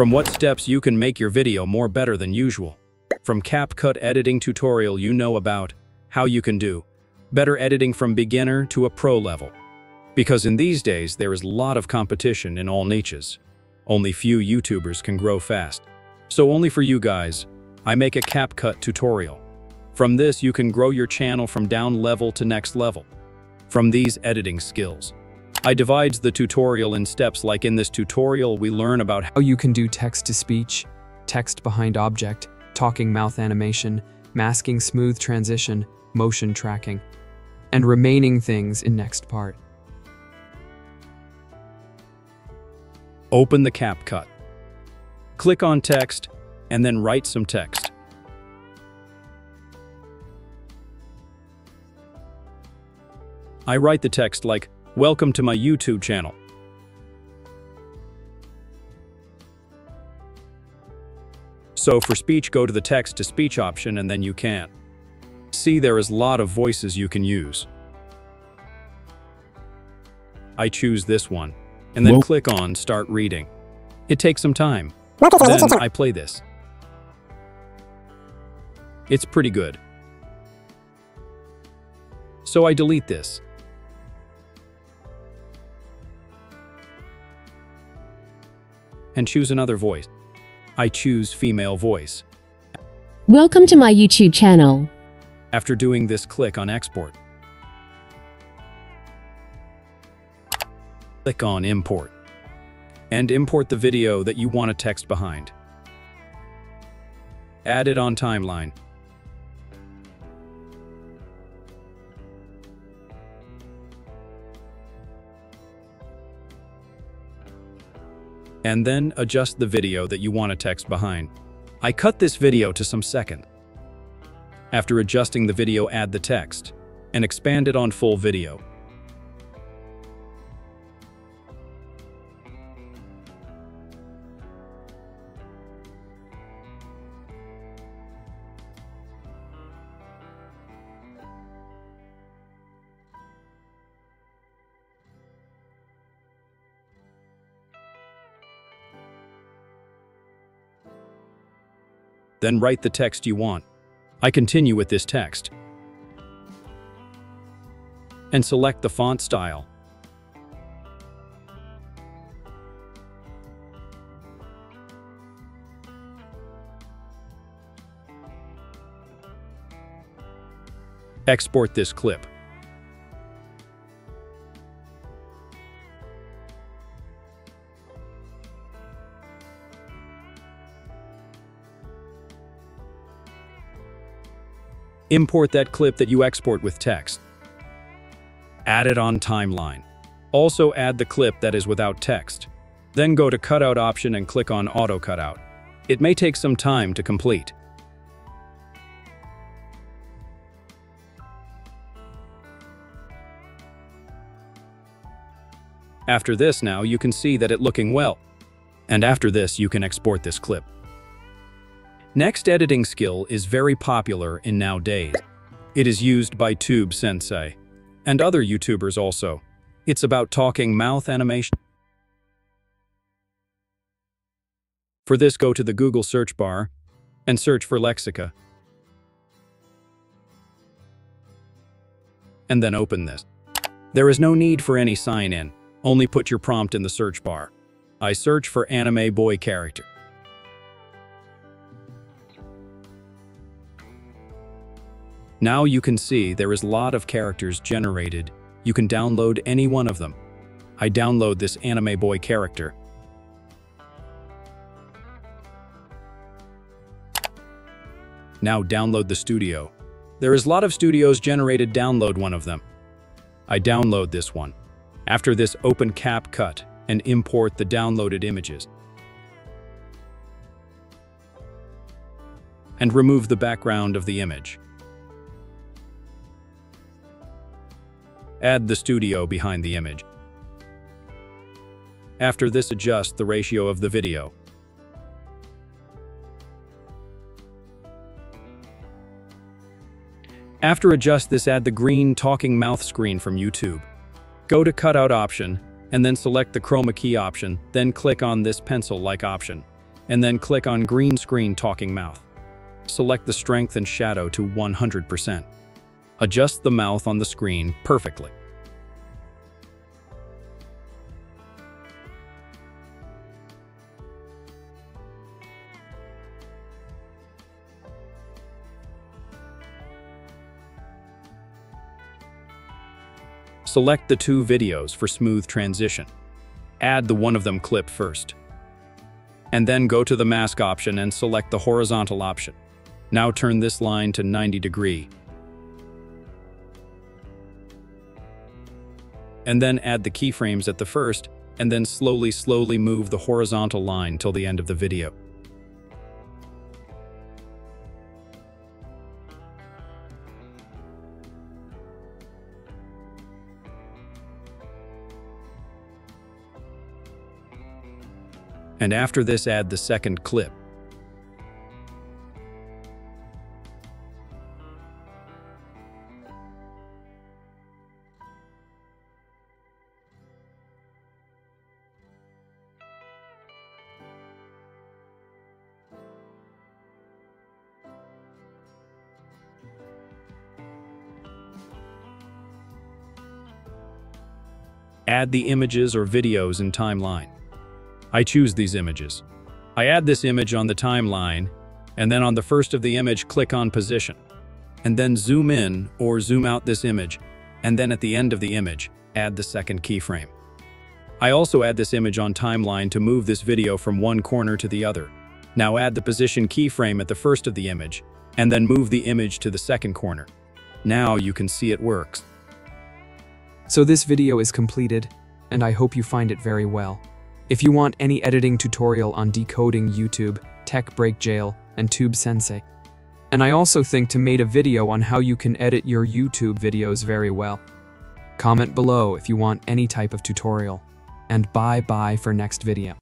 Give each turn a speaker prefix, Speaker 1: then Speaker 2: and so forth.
Speaker 1: From what steps you can make your video more better than usual. From CapCut editing tutorial you know about, how you can do better editing from beginner to a pro level. Because in these days, there is a lot of competition in all niches. Only few YouTubers can grow fast. So only for you guys, I make a CapCut tutorial. From this, you can grow your channel from down level to next level. From these editing skills. I divides the tutorial in steps like in this tutorial we learn about how
Speaker 2: How you can do text-to-speech, text behind object, talking mouth animation, masking smooth transition, motion tracking, and remaining things in next part.
Speaker 1: open the CapCut. Click on text and then write some text. I write the text like, Welcome to my YouTube channel. So for speech, go to the text to speech option and then you can. See there is a lot of voices you can use. I choose this one and then
Speaker 3: Well-
Speaker 1: click on start reading. It takes some time.
Speaker 3: Welcome to my YouTube
Speaker 1: Then. I play this. It's pretty good. So I delete this. And choose another voice. I choose female voice.
Speaker 4: Welcome to my YouTube channel.
Speaker 1: After doing this, click on export. Click on import. And import the video that you want to text behind. Add it on timeline. And then adjust the video that you want to text behind. I cut this video to some second. After adjusting the video, add the text and expand it on full video. Then write the text you want. I continue with this text. And select the font style. Export this clip. Import that clip that you export with text. Add it on timeline. Also add the clip that is without text. Then go to cutout option and click on auto cutout. It may take some time to complete. After this now you can see that it looking well. And after this you can export this clip. Next editing skill is very popular in nowadays. It is used by Tube Sensei and other YouTubers also. It's about talking mouth animation. For this, go to the Google search bar and search for Lexica. And then open this. There is no need for any sign in, only put your prompt in the search bar. I search for anime boy character. Now you can see there is a lot of characters generated. You can download any one of them. I download this anime boy character. Now download the studio. There is a lot of studios generated download one of them. I download this one. After this open CapCut and import the downloaded images. And remove the background of the image. Add the studio behind the image. After this adjust the ratio of the video. After adjust this add the green talking mouth screen from YouTube. Go to cutout option and then select the chroma key option, then click on this pencil-like option. and then click on green screen talking mouth. Select the strength and shadow to 100%. Adjust the mouth on the screen perfectly. Select the two videos for smooth transition. Add the one of them clip first. And then go to the mask option and select the horizontal option. Now turn this line to 90 degree. And then add the keyframes at the first, and then slowly, slowly move the horizontal line till the end of the video. and after this add the second clip. Add the images or videos in timeline. I choose these images. I add this image on the timeline, and then on the first of the image, click on Position. And then zoom in or zoom out this image, and then at the end of the image, add the second keyframe. I also add this image on timeline to move this video from one corner to the other. Now add the position keyframe at the first of the image, and then move the image to the second corner. Now you can see it works.
Speaker 2: So this video is completed, and I hope you find it very well. If you want any editing tutorial on decoding YouTube, Tech Break Jail, and Tube Sensei. And I also think to made a video on how you can edit your YouTube videos very well. Comment below if you want any type of tutorial. And bye bye for next video.